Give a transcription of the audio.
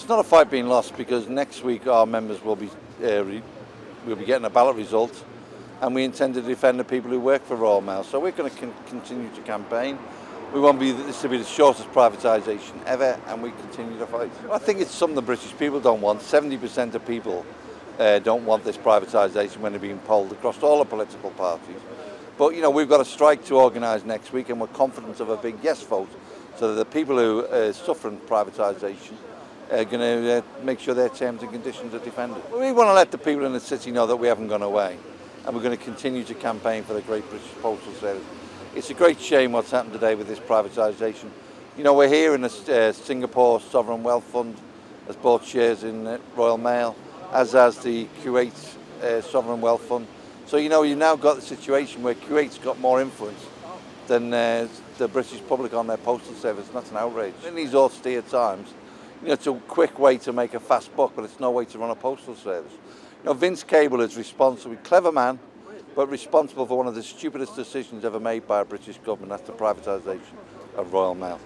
It's not a fight being lost because next week our members will be uh, we'll be getting a ballot result and we intend to defend the people who work for Royal Mail. So we're going to con continue to campaign. We want be, this to be the shortest privatisation ever and we continue to fight. I think it's something the British people don't want. 70% of people uh, don't want this privatisation when they're being polled across all the political parties. But you know, we've got a strike to organise next week and we're confident of a big yes vote so that the people who are suffering privatisation are going to uh, make sure their terms and conditions are defended. We want to let the people in the city know that we haven't gone away and we're going to continue to campaign for the Great British Postal Service. It's a great shame what's happened today with this privatisation. You know, we're here in the uh, Singapore Sovereign Wealth Fund has bought shares in uh, Royal Mail, as has the Kuwait uh, Sovereign Wealth Fund. So, you know, you've now got the situation where Kuwait's got more influence than uh, the British public on their postal service, that's an outrage. In these austere times, you know, it's a quick way to make a fast buck, but it's no way to run a postal service. You know, Vince Cable is responsible, clever man, but responsible for one of the stupidest decisions ever made by a British government, that's the privatisation of Royal Mail.